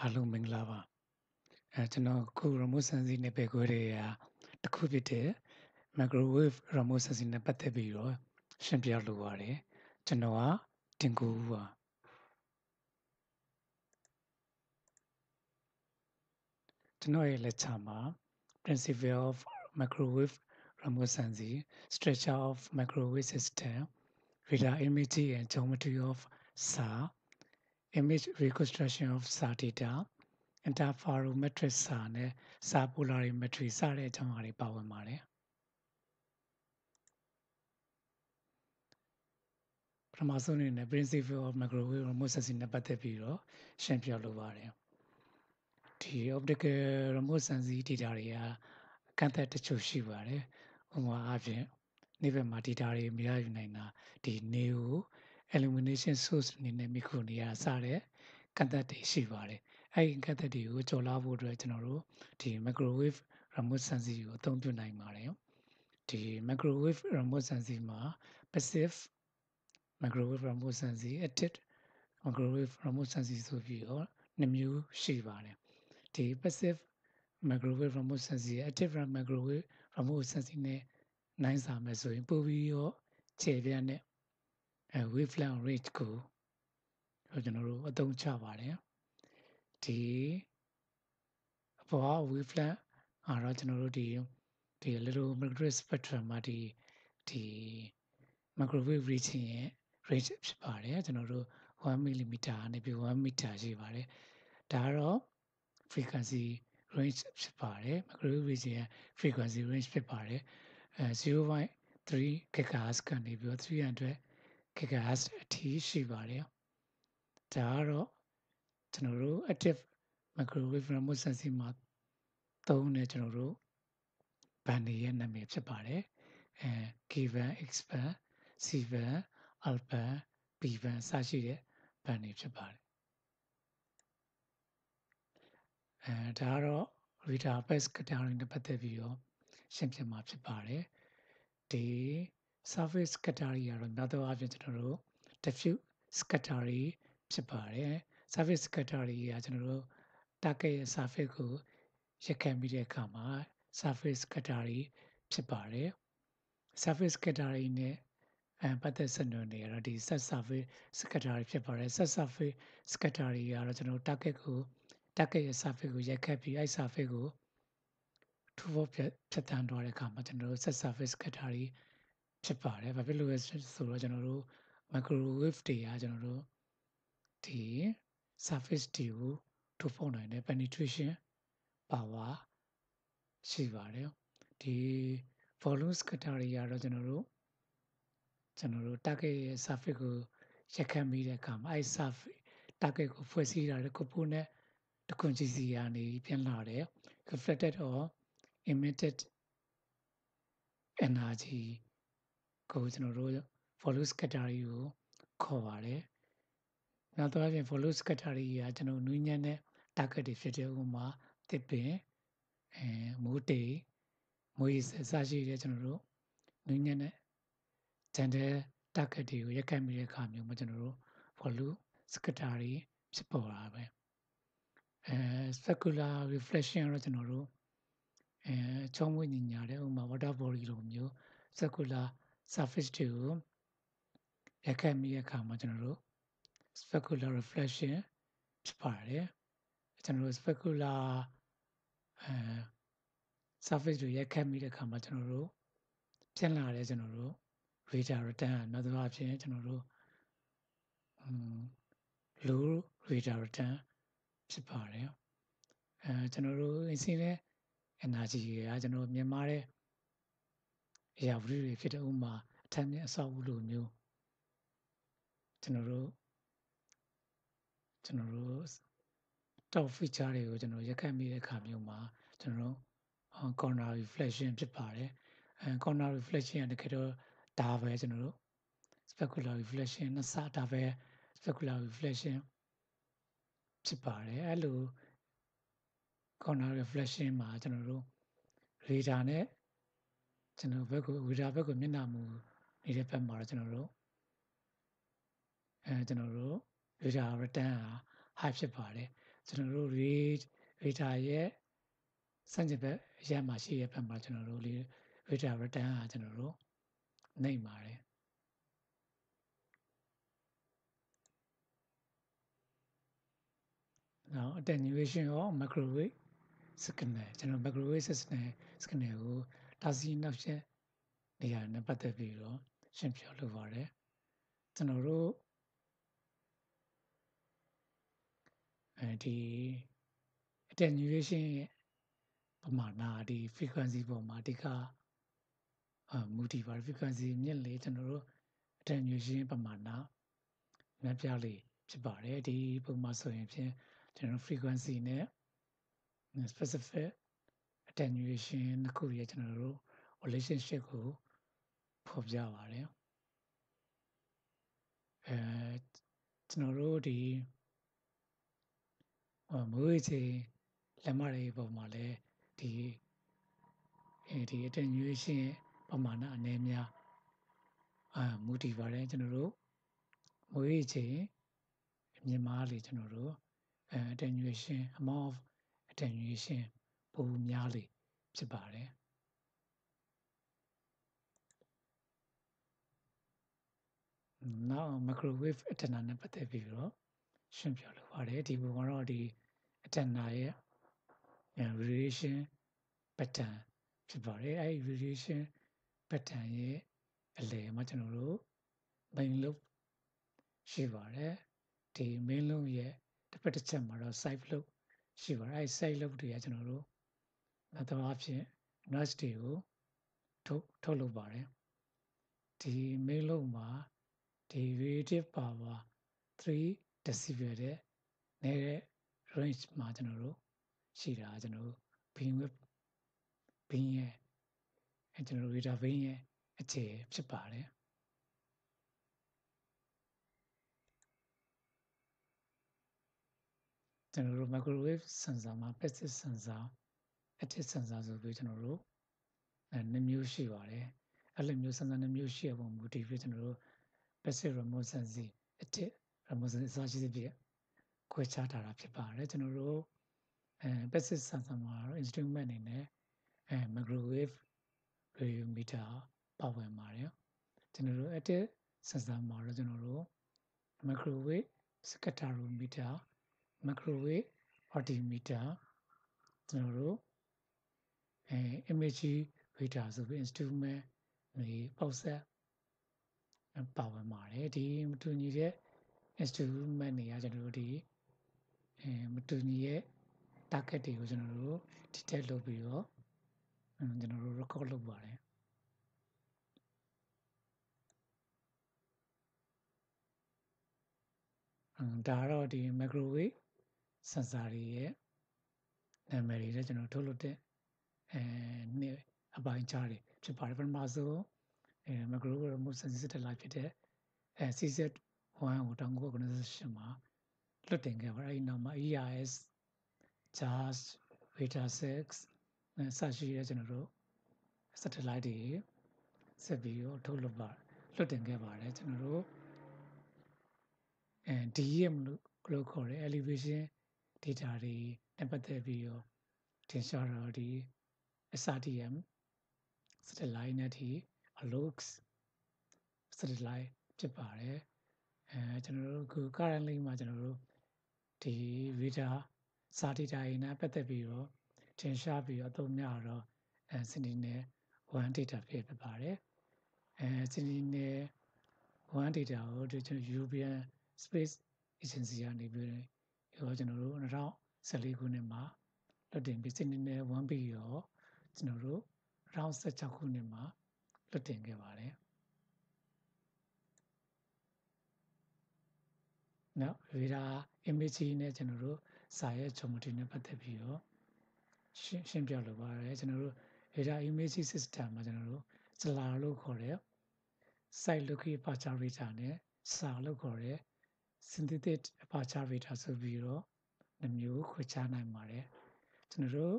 အားလုံးမင်္ဂလာပါအဲကျွန်တော်ခု remote sensing နဲ့ပဲခွဲတဲ့ရာတစ်ခုဖြစ်တဲ့ microwave remote sensing နဲ့ပတ်သက်ပြီးတော့ရှင်းပြလိုပါတယ်ကျွန်တော်ကတင်ကူပါကျွန်တော်ရဲ့ lecture မှာ principle of microwave remote sensing structure of microwave system radar imaging and geometry of SAR image reconstruction of SAR data interferometric SAR နဲ့ SAR polarimetry စတဲ့အကြောင်းအရာတွေပါဝင်ပါတယ်ပထမဆုံးအနေနဲ့ principle of microwave remote sensing နဲ့ပတ်သက်ပြီးတော့ရှင်းပြလိုပါတယ်ဒီ optical remote sensing data တွေကအကန့်အသတ်တချို့ရှိပါတယ်ဥပမာအားဖြင့်နေ့ဘက်မှာ data တွေမရယူနိုင်တာဒီနေကို illumination source အနေနဲ့မိခုနေရစတဲ့ကန့်သက်တွေရှိပါတယ်အဲ့ဒီကန့်သက်တွေကိုကျော်လွှားဖို့အတွက်ကျွန်တော်တို့ဒီ microwave remote sensing ကိုအသုံးပြုနိုင်ပါတယ်ဒီ microwave remote sensing မှာ passive microwave remote sensing active microwave remote sensing ဆိုပြီးတော့နှစ်မျိုးရှိပါတယ်ဒီ passive microwave remote sensing active microwave remote sensing နဲ့နိုင်စာမယ်ဆိုရင်ပိုပြီးတော့ခြေပြတ်နဲ့ အဲ wavelength range ကိုကျွန်တော်တို့အသုံးချပါတယ်ဒီအပေါ် wavelength အားတော့ကျွန်တော်တို့ဒီဒီ little microwave spectrum မှာဒီဒီ microwave reaching ရဲ့ range ဖြစ်ပါတယ်ကျွန်တော်တို့1 mm နဲ့ပြီး1 meter ရှိပါတယ်ဒါကတော့ frequency range ဖြစ်ပါတယ် microwave reaching ရဲ့ frequency range ဖြစ်ပါတယ်အဲ0.3 GHz ကနေပြီးတော့300 GHz အထိရှိပါတယ်ဒါကတော့ကျွန်တော်တို့ active microwave remote sensing မှာသုံးတဲ့ကျွန်တော်တို့ဘန်တွေရဲ့နာမည်ဖြစ်ပါတယ်အဲ K band X band C band L band B band စရှိတဲ့ဘန်တွေဖြစ်ပါတယ်အဲဒါကတော့ reader base category နဲ့ပတ်သက်ပြီးတော့ရှင်းပြမှာဖြစ်ပါတယ်ဒီ surface category ကတော့နောက်တော့အပြင်ကျွန်တော်တို့ diffuse category ဖြစ်ပါတယ် surface category ကကျွန်တော်တို့ target ရဲ့ surface ကိုရက်ခံပြီးတဲ့အခါမှာ surface category ဖြစ်ပါတယ် surface category နဲ့အဲပတ်သက်ဆက်နွယ်နေရတော့ဒီ set surface category ဖြစ်ပါတယ် set surface category ကတော့ကျွန်တော် target ကို target ရဲ့ surface ကိုရက်ခတ်ပြီးအဲ surface ကို true for ဖြတ်တန်းသွားတဲ့အခါမှာကျွန်တော်တို့ set surface category ဖြစ်ပါတယ်။ဘာဖြစ်လို့လဲဆိုတော့ကျွန်တော်တို့ microwave တွေကကျွန်တော်တို့ဒီ surface တွေကိုထုတ်ဖော်နိုင်တဲ့ penetration power ရှိပါတယ်။ဒီ volume scatter တွေကတော့ကျွန်တော်တို့ကျွန်တော်တို့ target ရဲ့ surface ကိုရက်ခတ်မိတဲ့အခါမှာအဲ surface target ကိုဖွဲ့စည်းတာလည်းကိုပိုးနဲ့တခွန်ကြီးစီကနေပြန်လာတယ် reflected or emitted energy ကိုကျွန်တော်တို့ follow category ကိုခေါ်ပါတယ်။နောက်တော့ပြင် follow category ကကျွန်တော်နူးညံ့တဲ့ target တွေဖြစ်တဲ့ဥပမာတစ်ပင်အဲမိုးတေမွေးစစရှိတဲ့ကျွန်တော်တို့နူးညံ့တဲ့ gender target တွေကိုရက်ကန်မိတဲ့အခါမျိုးမှာကျွန်တော်တို့ follow category ဖြစ်ပေါ်တာပဲ။အဲ specular reflection တော့ကျွန်တော်တို့အဲချောင်းမွေးညညာတဲ့ဥမာ water body လိုမျိုး circular surface တွေကိုရက်ခတ်မိတဲ့အခါမှာကျွန်တော်တို့ specular reflection ဖြစ်ပါတယ်ကျွန်တော်တို့ specular အဲ surface တွေရက်ခတ်မိတဲ့အခါမှာကျွန်တော်တို့ပြန်လာတဲ့ကျွန်တော်တို့ radar return နောက်တစ်ခါဖြင့်ကျွန်တော်တို့ low radar return ဖြစ်ပါတယ်အဲကျွန်တော်တို့အင်းစင်းတဲ့ energy ကကျွန်တော်မြန်မာတဲ့ အရာဝတ္ထုတွေဖြစ်တဲ့ဥမာအထက်မြင့်အဆောက်အဦလိုမျိုးကျွန်တော်တို့ကျွန်တော်တို့ top feature တွေကိုကျွန်တော်ရက်ခတ်မိတဲ့အခါမျိုးမှာကျွန်တော်တို့ corner reflection ဖြစ်ပါတယ်အဲ corner reflection ကတကယ်တော့ဒါပဲကျွန်တော်တို့ specular reflection နဲ့စတာပဲ specular reflection ဖြစ်ပါတယ်အဲ့လို corner reflection မှာကျွန်တော်တို့ radar နဲ့ ကျွန်တော်ဘက်ကို radar ဘက်ကိုမျက်နှာမူနေတဲ့ဘက်မှာတော့ကျွန်တော်တို့အဲကျွန်တော်တို့ radar return ဟာ high ဖြစ်ပါတယ်ကျွန်တော်တို့ rate data ရဲ့စံကျင်ဘက်အရမှာရှိရဲ့ဘက်မှာကျွန်တော်တို့လေး data return ကကျွန်တော်တို့နှိမ့်ပါတယ်နောက် attenuation ရော microwave signal ကျွန်တော် microwave signal signal ကို တာစီနောက်ချက်နေရာနဲ့ပတ်သက်ပြီးတော့ရှင်းပြလိုပါတယ်ကျွန်တော်တို့အဲဒီ attenuation ရဲ့ပမာဏဒီ frequency ပေါ်မှာအဓိကအမူတည်ပါ frequency မြင့်လေကျွန်တော်တို့ attenuation ပမာဏမြတ်ပြလေးဖြစ်ပါတယ်ဒီပုံမှာဆိုရင်ဖြင့်ကျွန်တော် frequency နဲ့ specific attenuation နှစ်ခုရဲ့ကျွန်တော်တို့ relationship ကိုဖော်ပြပါတယ်အဲကျွန်တော်တို့ဒီမိုးရေချိန်လက်မတွေပုံမှာလဲဒီအဲဒီ attenuation ပမာဏအနေများအာမူတည်ပါတယ်ကျွန်တော်တို့မိုးရေချိန်မြင်မာလေကျွန်တော်တို့အဲ attenuation amount of attenuation ပုံများလေဖြစ်ပါတယ်နောက် microwave antenna နဲ့ပတ်သက်ပြီးတော့ရှင်းပြလိုပါတယ်ဒီပုံကတော့ဒီ antenna ရဲ့ radiation pattern ဖြစ်ပါတယ်အဲဒီ radiation pattern ရဲ့အလယ်မှာကျွန်တော်တို့ main lobe ရှိပါတယ်ဒီ main lobe ရဲ့တစ်ဖက်တစ်ချက်မှာတော့ side lobe ရှိပါတယ်အဲဒီ side lobe တွေကကျွန်တော်တို့ နောက်တော့အဖြစ် noise တွေကိုထုတ်ထုတ်လုပ်ပါတယ်ဒီ main lobe မှာဒီ radiative power 3 decibel တဲ့နေတဲ့ range မှာကျွန်တော်တို့ရှိတာကျွန်တော်တို့ beam width beam ရဲ့အဲကျွန်တော်တို့ radar beam ရဲ့အခြေဖြစ်ပါတယ်ကျွန်တော်တို့ microwave sensor မှာ passive sensor active sensor ဆိုပြီးကျွန်တော်တို့အဲနှမျိုးရှိပါတယ်အဲ့လိုမျိုး sensor နှမျိုးရှိရပုံမူတည်ပြီးကျွန်တော်တို့ passive remote sensing active remote sensing အစရှိသဖြင့်ခွဲခြားထားတာဖြစ်ပါတယ်ကျွန်တော်တို့အဲ passive sensor မှာတော့ instrument အနေနဲ့အဲ microwave radiometer ပါဝင်ပါတယ်ကျွန်တော်တို့ active sensor မှာတော့ကျွန်တော်တို့ microwave spectrometer microwave altimeter ကျွန်တော်တို့အဲ image radar ဆိုပြီး instrument တွေပေါက်ဆက်ပါဝင်ပါတယ်ဒီမတူညီတဲ့ instrument တွေကကျွန်တော်တို့ဒီအဲမတူညီရဲ့ target တွေကိုကျွန်တော်တို့ detect လုပ်ပြီးတော့ကျွန်တော်တို့ record လုပ်ပါတယ်ဒါကတော့ဒီ microwave sensor တွေရဲ့နာမည်တွေလည်းကျွန်တော်ထုတ်လုပ်တဲ့ အဲနှစ်အပိုင်းခြားတွေဖြစ်ပါတယ်ပထမဆုံးအဲ microwave remote sensing satellite ဖြစ်တဲ့အဲ CZ1 ကို1998မှာလွတ်တင်ခဲ့ပါတယ်အဲဒီနောက်မှာ ERS JAS Beta 6နဲ့စရှိတဲ့ကျွန်တော်တို့ satellite တွေဆက်ပြီးတော့ထုတ်လုပ်ပါလွတ်တင်ခဲ့ပါတယ်ကျွန်တော်တို့အဲ DEM လို့ခေါ်တဲ့ elevation data တွေနဲ့ပတ်သက်ပြီးတော့ထင်ရှားတော့ဒီ SRTM satellite နဲ့ဒီ ALOX satellite ဖြစ်ပါတယ်အဲကျွန်တော်တို့ခု currently မှာကျွန်တော်တို့ဒီ radar စာ data တွေနဲ့ပတ်သက်ပြီးတော့ထင်ရှားပြီးတော့အသုံးများတော့အဲ Sentinel 1 data ဖြစ်ဖြစ်ပါတယ်အဲ Sentinel 1 data ကိုဒီကျွန်တော် European Space Agency ကနေပြီးရောကျွန်တော်တို့2014ခုနှစ်မှာလွတ်တင်ပြီး Sentinel 1B ရော ကျွန်တော်တို့2016ခုနှစ်မှာလွတ်တင်ခဲ့ပါတယ်နော် radar image နဲ့ကျွန်တော်တို့စာရဲ့ geometry နဲ့ပတ်သက်ပြီးတော့ရှင်းရှင်းပြလိုပါတယ်ကျွန်တော်တို့ radar image system မှာကျွန်တော်တို့ SLAR လို့ခေါ်တဲ့ site locate aperture radar နဲ့ SAR လို့ခေါ်တဲ့ synthetic aperture radar ဆိုပြီးတော့နှမျိုးခွဲခြားနိုင်ပါတယ်ကျွန်တော်တို့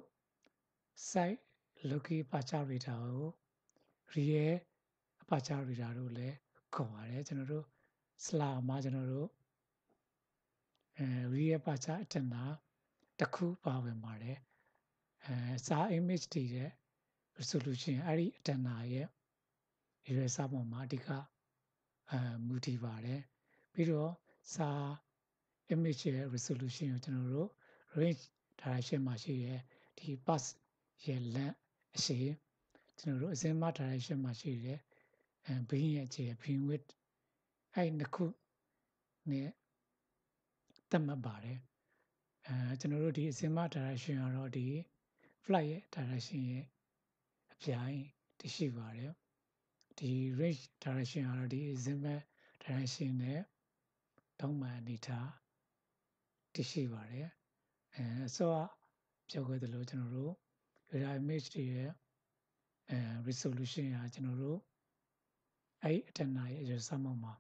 site locate aperture radar ကို real aperture radar လို့လည်းခေါ်ပါတယ်ကျွန်တော်တို့ SLAR မှာကျွန်တော်တို့အဲ real aperture antenna တစ်ခုပါဝင်ပါတယ်အဲစာ image တွေရဲ့ resolution အဲ့ဒီအတန်နာရဲ့ရွယ်စားပုံမှာအဓိကအဲမူတည်ပါတယ်ပြီးတော့စာ image ရဲ့ resolution ကိုကျွန်တော်တို့ range direction မှာရှိရဲ့ဒီ pass ရဲ့ length အရှိကျွန်တော်တို့အစင်းမ direction မှာရှိတဲ့အဲ beam ရဲ့အခြေ beam width အဲ့နှစ်ခုနဲ့သတ်မှတ်ပါတယ်အဲကျွန်တော်တို့ဒီအစင်းမ direction ကတော့ဒီ flight ရဲ့ direction ရဲ့အပြိုင်တရှိပါတယ်ဒီ range direction ကတော့ဒီအစင်းမ direction နဲ့တောင်းမှန်အနေထားတရှိပါတယ်အဲဆိုတော့ပြောခဲ့သလိုကျွန်တော်တို့ radar image တွေရဲ့အဲ resolution ကကျွန်တော်တို့အဲ့အတနာရဲ့အရွယ်စမောက်မှာ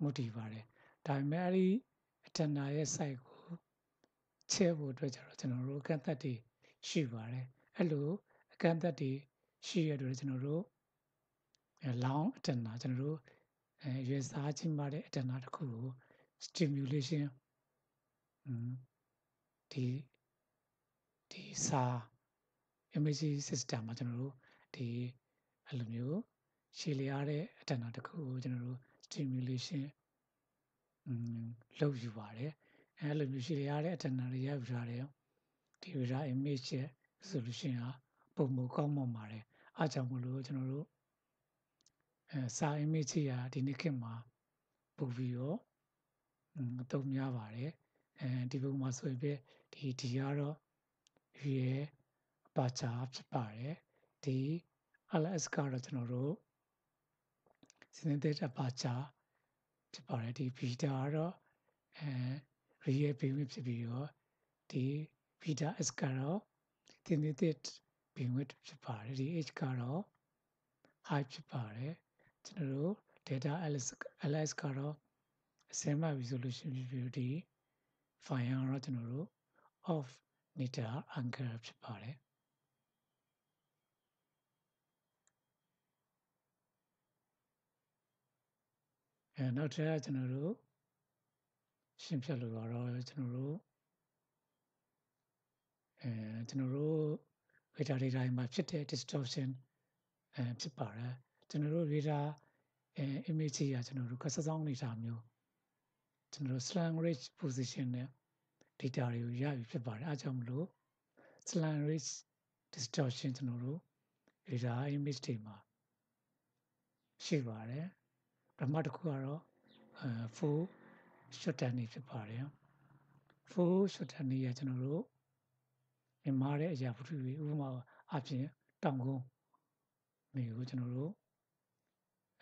မူတည်ပါတယ်ဒါပေမဲ့အဲ့ဒီအတနာရဲ့ site ကိုချဲဖို့အတွက်ကျတော့ကျွန်တော်တို့အကန့်အသတ်တွေရှိပါတယ်အဲ့လိုအကန့်အသတ်တွေရှိရတဲ့ကျွန်တော်တို့လောင်းအတနာကျွန်တော်တို့အဲရွယ်စားချင်းပါတဲ့အတနာတစ်ခုကို stimulation ဒီဒီစာ image system မှာကျွန်တော်တို့ဒီအဲ့လိုမျိုးရှည်လျားတဲ့အတဏ္ဍာတစ်ခုကိုကျွန်တော်တို့ stimulation อืมလုပ်ယူပါတယ်အဲ့လိုမျိုးရှည်လျားတဲ့အတဏ္ဍာတွေရယူထားတယ်ဒီ radar image ရဲ့ resolution ဟာပုံမကောင်းမွန်ပါတယ်အားကြောင့်မလို့ကျွန်တော်တို့အဲစာ image ရာဒီနေ့ခေတ်မှာပို့ပြီးတော့အသုံးများပါတယ်အဲဒီပုံမှာဆိုရင်ပြဒီဒီကတော့ရဲ့ ပါချာဖြစ်ပါတယ်ဒီ ls ကတော့ကျွန်တော်တို့စနစ်တဲ့ပါချာဖြစ်ပါတယ်ဒီ beta ကတော့အဲ real beam ဖြစ်ပြီးတော့ဒီ beta s ကတော့တင်းနေတဲ့ beam width ဖြစ်ပါတယ်ဒီ h ကတော့ high ဖြစ်ပါတယ်ကျွန်တော်တို့ data ls ls ကတော့အစမ်းမ resolution ဖြစ်ပြီးဒီ file ကတော့ကျွန်တော်တို့ off နေတာ anchor ဖြစ်ပါတယ် အဲနောက်ထပ်ကျွန်တော်တို့ရှင်းပြလို့တော့ကျွန်တော်တို့အဲကျွန်တော်တို့ data data မှာဖြစ်တဲ့ distortion အဲဖြစ်ပါတယ်ကျွန်တော်တို့ data အဲ image ကြီးကကျွန်တော်တို့ကစစောင်းနေတာမျိုးကျွန်တော်တို့ slant range position နဲ့ data တွေကိုရပြီဖြစ်ပါတယ်အဲကြောင့်မလို့ slant range distortion ကျွန်တော်တို့ data image တွေမှာရှိပါတယ် ပထမတစ်ခုကတော့အဲ full short term နေဖြစ်ပါတယ် full short term နေရကျွန်တော်တို့မြန်မာတဲ့အရာဝတ္ထုတွေဥပမာအပြင်တောင်ကုန်းနေကိုကျွန်တော်တို့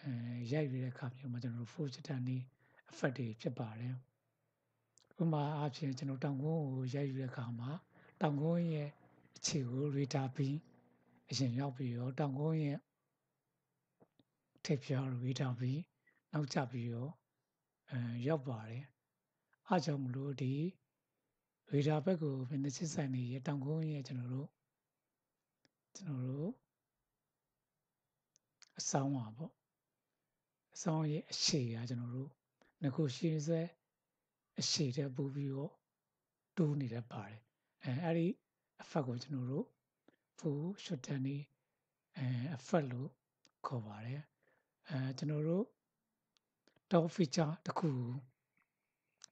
အဲရိုက်ရတဲ့အခါမျိုးမှာကျွန်တော်တို့ full short term နေ effect တွေဖြစ်ပါတယ်ဥပမာအပြင်ကျွန်တော်တောင်ကုန်းကိုရိုက်ရတဲ့အခါမှာတောင်ကုန်းရဲ့အခြေကို radar beam အရင်ရောက်ပြီးတော့တောင်ကုန်းရဲ့ထိပ်ဖြား radar beam နောက်ကျပြီးတော့အဲရောက်ပါတယ်အားကြောင့်မလို့ဒီရေဒါဘက်ကိုဖင်းစစ်ဆိုင်နေရတောင်ကုန်းရဲ့ကျွန်တော်တို့ကျွန်တော်တို့အဆောင်ပါပေါ့အဆောင်ရဲ့အရှိကကျွန်တော်တို့ငခုရှင်းစဲအရှိတဲ့ပူပြီးတော့တိုးနေတတ်ပါတယ်အဲအဲ့ဒီအဖက်ကိုကျွန်တော်တို့ full shorten နေအဲအဖက်လို့ခေါ်ပါတယ်အဲကျွန်တော်တို့ top feature တစ်ခု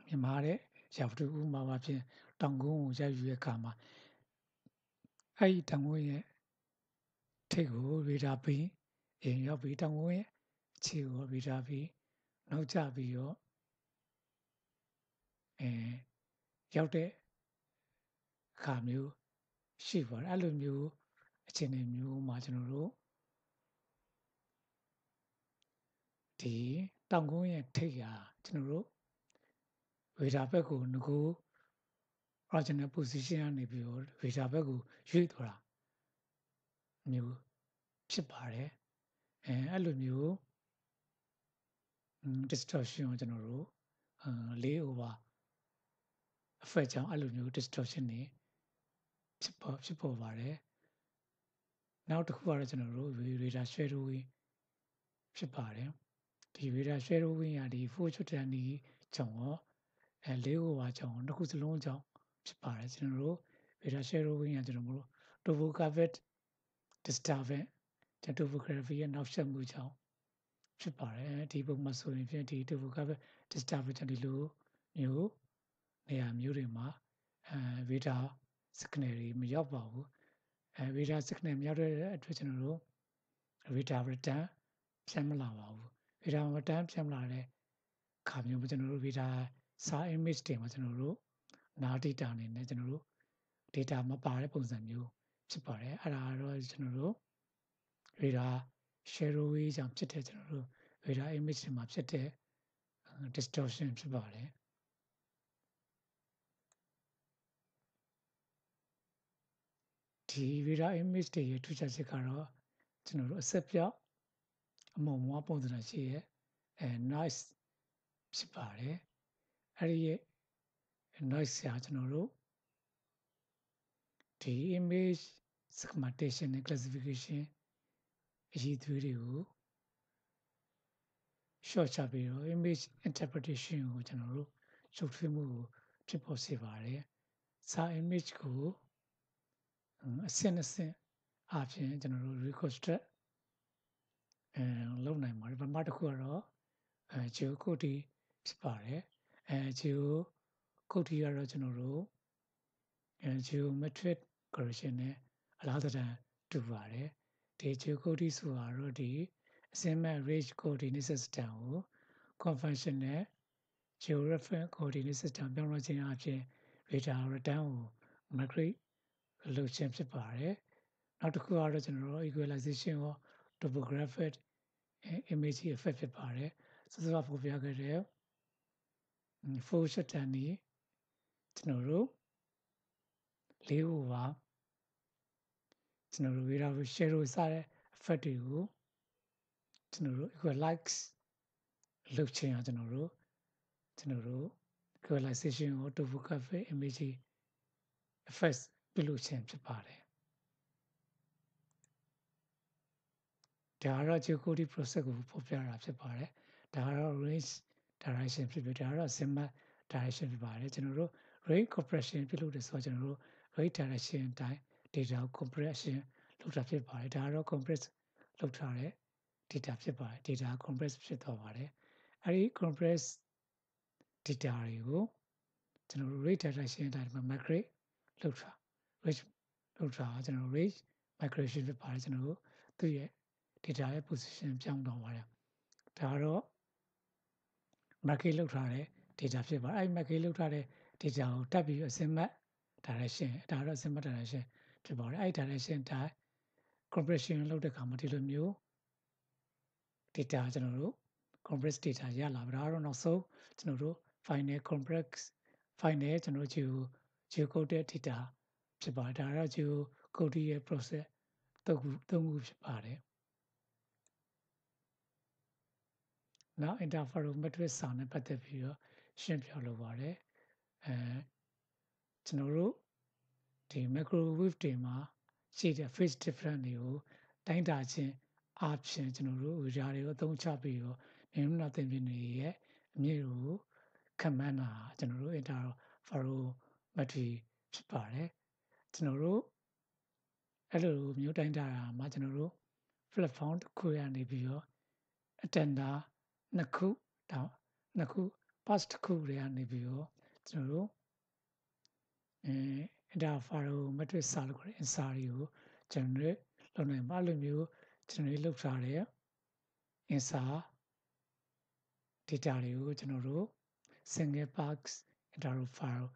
မြန်မာတဲ့ရာဖတူဥမာပါဖြင့်တောင်ကုန်းကိုရိုက်ယူတဲ့အခါမှာအဲ့ဒီတောင်ကုန်းရဲ့ထိပ်ကိုရေဒါပြီးရင်ရောက်ပြီးတောင်ကုန်းရဲ့အခြေကိုရေဒါပြီးနောက်ကျပြီးတော့အဲရောက်တဲ့အခါမျိုးရှိပါတယ်အဲ့လိုမျိုးအခြေအနေမျိုးမှာကျွန်တော်တို့ ဒီတောင်ကုန်းရဲ့ထိပ်ဟာကျွန်တော်တို့ဝေဒါဘက်ကိုငကို original position ကနေပြီးတော့ဝေဒါဘက်ကိုရွေ့သွားတာမျိုးဖြစ်ပါတယ်အဲအဲ့လိုမျိုး distortion ကိုကျွန်တော်တို့၄ over effect ကြောင့်အဲ့လိုမျိုး distortion တွေဖြစ်ပေါ်ဖြစ်ပေါ်ပါတယ်နောက်တစ်ခုကတော့ကျွန်တော်တို့ radar shadowing ဖြစ်ပါတယ် ဒီ radar shadowing ကဒီ full shot တန်ဒီကြောင့်ရောအဲလေးကိုပါကြောင့်တစ်ခုစလုံးကြောင့်ဖြစ်ပါတယ်ကျွန်တော်တို့ beta shadowing ကကျွန်တော်တို့ topographic disturbance ကျွန်တော် topography ရဲ့နောက်ဆက်မှုကြောင့်ဖြစ်ပါတယ်ဒီပုံမှာဆိုရင်ဖြင့်ဒီ topographic disturbance ဒီလိုမျိုးနေရာမျိုးတွေမှာအဲ beta signal တွေမရောက်ပါဘူးအဲ beta signal မရောက်တဲ့အတွက်ကျွန်တော်တို့ beta return ပြန်မလာပါဘူး beta return ပြန်မလာတဲ့ခါမျိုးမှာကျွန်တော်တို့ beta စာ image တွေမှာကျွန်တော်တို့နာ data အနေနဲ့ကျွန်တော်တို့ data မပါတဲ့ပုံစံမျိုးဖြစ်ပါတယ်အဲ့ဒါတော့ကျွန်တော်တို့ radar shadowing ကြောင့်ဖြစ်တဲ့ကျွန်တော်တို့ radar image တွေမှာဖြစ်တဲ့ distortion ဖြစ်ပါတယ်ဒီ radar image တွေရဲ့ထူးခြားချက်ကတော့ကျွန်တော်တို့အဆက်ပြောက် အမုံမွားပုံစံရှိရဲ့အဲ noise ဖြစ်ပါတယ်အဲ့ဒီရဲ့ noise ဆရာကျွန်တော်တို့ဒီ image segmentation နဲ့ classification အရေးသွေးတွေကို short ချပြီးတော့ image interpretation ကိုကျွန်တော်တို့ရုပ်ထွေးမှုကိုဖြစ်ပေါ်စေပါတယ်စာ image ကိုအဆင့်အဆင့်အပြင်ကျွန်တော်တို့ reconstruct အဲလုပ်နိုင်ပါတယ်ပထမတစ်ခုကတော့အဲ geocode ဖြစ်ပါတယ်အဲ geo ကုတ်တီကတော့ကျွန်တော်တို့အဲ geometric correction နဲ့အလားတန်တူပါတယ်ဒီ geo ကုတ်တီဆိုတာတော့ဒီအစင်းမဲ့ range coordinate system ကို conventional georeference coordinate system ပြောင်းလဲခြင်းအပြင် data return ကို migrate လုပ်ခြင်းဖြစ်ပါတယ်နောက်တစ်ခုကတော့ကျွန်တော်တို့ equalization ရော topographic image effect ဖြစ်ပါတယ်စစဖော်ပြခဲ့တဲ့ full shutdown နေကျွန်တော်တို့လေးခုပါကျွန်တော်တို့ radar share စတဲ့ effect တွေကိုကျွန်တော်တို့ equalize လုပ်ခြင်းအောင်ကျွန်တော်တို့ကျွန်တော်တို့ equalization ကို topographic image effects ပြုလုပ်ခြင်းဖြစ်ပါတယ် ဒါကတော့ geocoding process ကိုဖော်ပြတာဖြစ်ပါတယ်ဒါကတော့ range direction ဖြစ်ပြီးဒါကတော့ azimuth direction ဖြစ်ပါတယ်ကျွန်တော်တို့ range compression ပြုလုပ်တယ်ဆိုတော့ကျွန်တော်တို့ range direction အတိုင်း data compression လုပ်တာဖြစ်ပါတယ်ဒါကတော့ compress လုပ်ထားတဲ့ data ဖြစ်ပါတယ် data compress ဖြစ်သွားပါတယ်အဲဒီ compress data တွေကိုကျွန်တော်တို့ rate direction အတိုင်းမှာ migrate လုပ်ထား rate လုပ်ထားကျွန်တော်တို့ rate migration ဖြစ်ပါတယ်ကျွန်တော်တို့သူ့ရဲ့ data ရဲ့ position ပြောင်းတော့ပါတယ်ဒါကတော့ market လောက်ထားတဲ့ data ဖြစ်ပါတယ်အဲ့ market လောက်ထားတဲ့ data ကိုတက်ပြီးအစင်မတ် direction ဒါတော့အစင်မတ် direction ဖြစ်ပါတယ်အဲ့ direction တိုင်း compression လုပ်တဲ့အခါမှာဒီလိုမျိုး data ကျွန်တော်တို့ compress data ရလာပြီဒါတော့နောက်ဆုံးကျွန်တော်တို့ final complex final ကျွန်တော်တို့ geo geo coded data ဖြစ်ပါတယ်ဒါတော့ geo code ရဲ့ process သုံးခုသုံးခုဖြစ်ပါတယ် နောက် interferometric sound နဲ့ပတ်သက်ပြီးတော့ရှင်းပြလိုပါတယ်အဲကျွန်တော်တို့ဒီ microwave တွေမှာရှိတဲ့ phase difference တွေကိုတိုင်းတာခြင်းအားဖြင့်ကျွန်တော်တို့ radar တွေကိုအသုံးချပြီးတော့နေမနာသင်ပြနေရဲ့အမြင့်ကိုခံမှန်းတာကျွန်တော်တို့ interferometry ဖြစ်ပါတယ်ကျွန်တော်တို့အဲ့လိုမျိုးတိုင်းတာတာမှာကျွန်တော်တို့ platform တစ်ခုရနေပြီးတော့ attender နှ စ်ခုဒါနှစ်ခု pass တစ်ခုတွေကနေပြီးတော့ကျွန်တော်တို့အဲ interferometric စာလို့ခေါ်တဲ့ answer တွေကို generate လုပ်နိုင်ပါလို့မျိုး generate လုပ်ထားတဲ့ answer data တွေကိုကျွန်တော်တို့ single pass interfero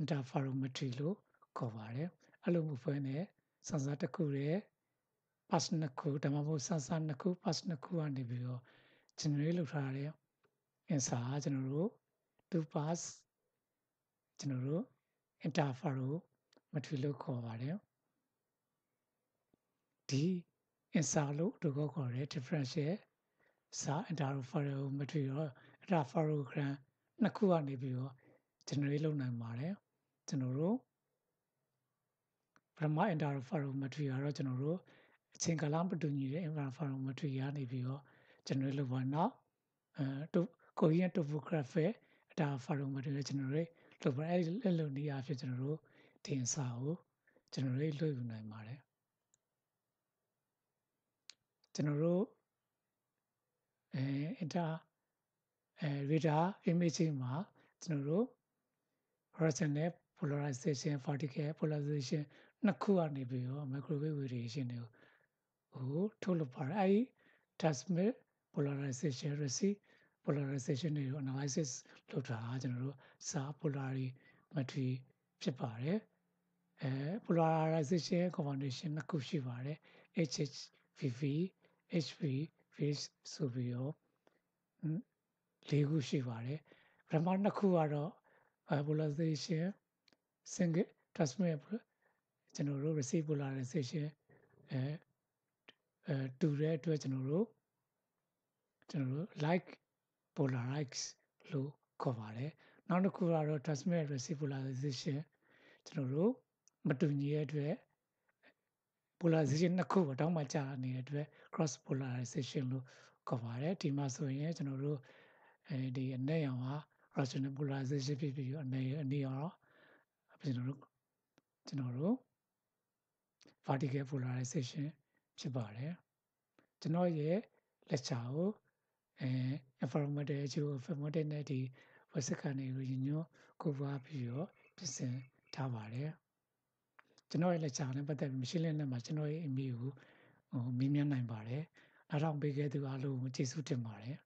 interferometry လို့ခေါ်ပါတယ်အဲ့လိုမျိုးဖွဲ့နေစံစာတစ်ခုရဲ့ pass နှစ်ခုဒါမှမဟုတ်စံစာနှစ်ခု pass နှစ်ခုကနေပြီးတော့ generate လုပ်ထားတဲ့ answer ကကျွန်တော်တို့ two pass ကျွန်တော်တို့ interferometry လို့ခေါ်ပါတယ်ဒီ answer လို့တို့ခေါ်တဲ့ differential စာ interferometry ရော interferogram နှစ်ခုကနေပြီးတော့ generate လုပ်နိုင်ပါတယ်ကျွန်တော်တို့ပထမ interferometry ကတော့ကျွန်တော်တို့အချိန်ကာလမတူညီတဲ့ interferometry ရနေပြီးတော့ generate လုပ်ပါတော့အဲ coherent topographic interferometry ကို generate လုပ်ပါအဲ့ဒီလက်လုံနည်းအားဖြင့်ကျွန်တော်တို့ဒီအစာကိုကျွန်တော်တို့လွှတ်ယူနိုင်ပါတယ်ကျွန်တော်တို့အဲ inter အဲ radar imaging မှာကျွန်တော်တို့ horizontal polarization vertical polarization နှစ်ခုကနေပြီးတော့ microwave radiation တွေကိုထုတ်လုပ်ပါတယ်အဲဒီ transmit polarization receive polarization တွေကို analysis လုပ်တာကျွန်တော်တို့စာ polarimetry ဖြစ်ပါတယ်အဲ polarization combination နှစ်ခုရှိပါတယ် HHVV HV phase ဆိုပြီးတော့၄ခုရှိပါတယ်ပထမနှစ်ခုကတော့ polarization single transmit ကျွန်တော်တို့ receive polarization အဲအဲတူတဲ့အတွက်ကျွန်တော်တို့ ကျွန်တော်တို့ like polarize လို့ခေါ်ပါတယ်နောက်တစ်ခုကတော့ transmit receive polarization ကျွန်တော်တို့မတူညီတဲ့အတွက် polarization နှစ်ခုအတောင်းမှကြာနေတဲ့အတွက် cross polarization လို့ခေါ်ပါတယ်ဒီမှာဆိုရင်ကျွန်တော်တို့အဲဒီအနက်ရောင်က rational polarization ဖြစ်ပြီးအနေအနေရောကျွန်တော်တို့ကျွန်တော်တို့ vertical polarization ဖြစ်ပါတယ်ကျွန်တော်ရဲ့ lecture ကို အဲ informative အကျိုး informative နဲ့ဒီ website ကနေရညွှန်းကိုပွားပြီးတော့ပြင်ဆင်ထားပါတယ်ကျွန်တော်ရဲ့ lecture နဲ့ပတ်သက်ပြီး machine learning မှာကျွန်တော်ရဲ့ email ကိုဟိုမေးမြန်းနိုင်ပါတယ်အားထောင်ပေးခဲ့သူအားလုံးကိုကျေးဇူးတင်ပါတယ်